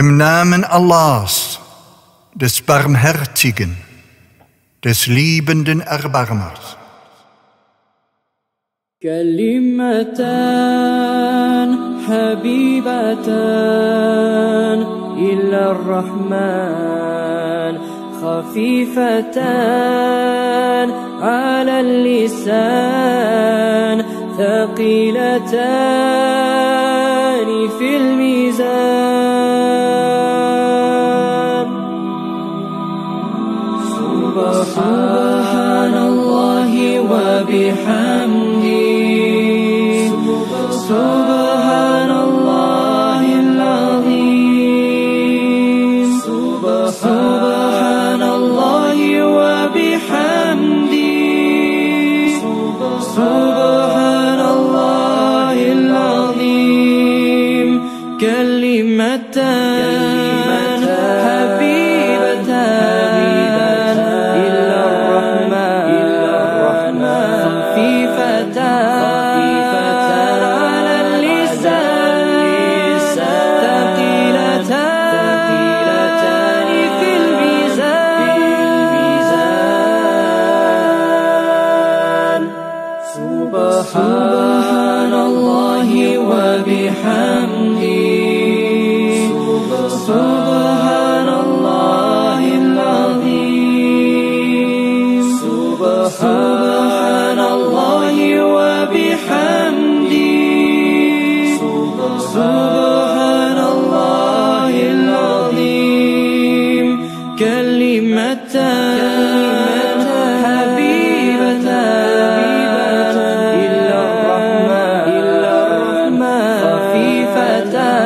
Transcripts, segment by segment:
Im Namen Allahs, des Barmherzigen, des liebenden Erbarmers. كلمتان حبيبتان إلى الرحمن خفيفتان على اللسان ثقيلتان في الميزان. سبحان الله وبحمده. كلمتان حبيبتان إلى الرحمن خفيفتان على اللسان ثقيلتان في الميزان. سبحان الله وبحمده. سبحان الله العظيم. سبحان الله وبحمده. سبحان الله العظيم. كلمتان حبيبتان إلى الرحمن. خفيفتان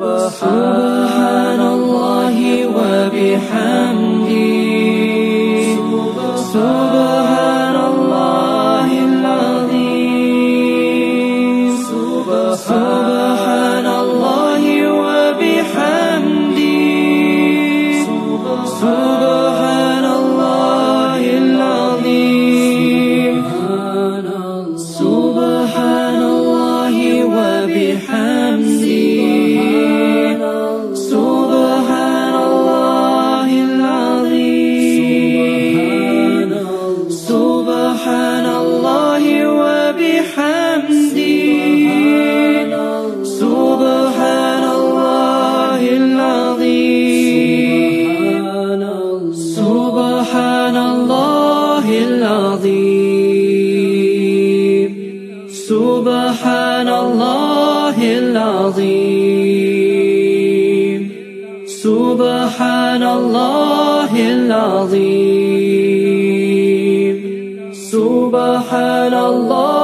سبحان الله وبحمده. سبحان الله العظيم سبحان الله العظيم سبحان الله العظيم سبحان الله